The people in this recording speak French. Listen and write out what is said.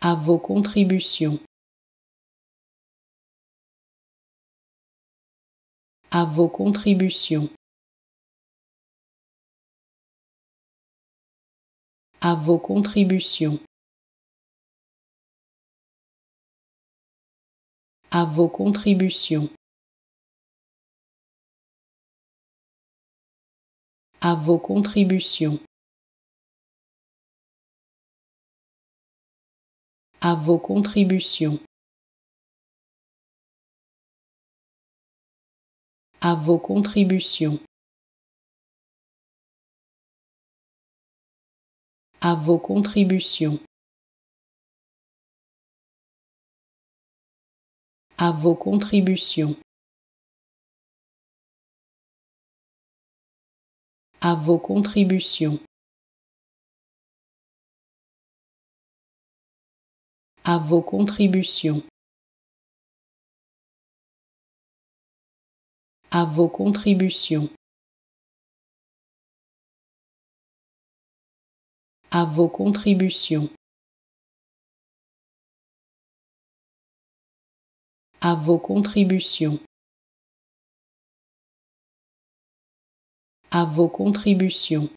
à vos contributions, à vos contributions, à vos contributions, à vos contributions, à vos contributions. À vos contributions, à vos contributions, à vos contributions, à vos contributions, à vos contributions. À vos contributions, à vos contributions, à vos contributions, à vos contributions, à vos contributions.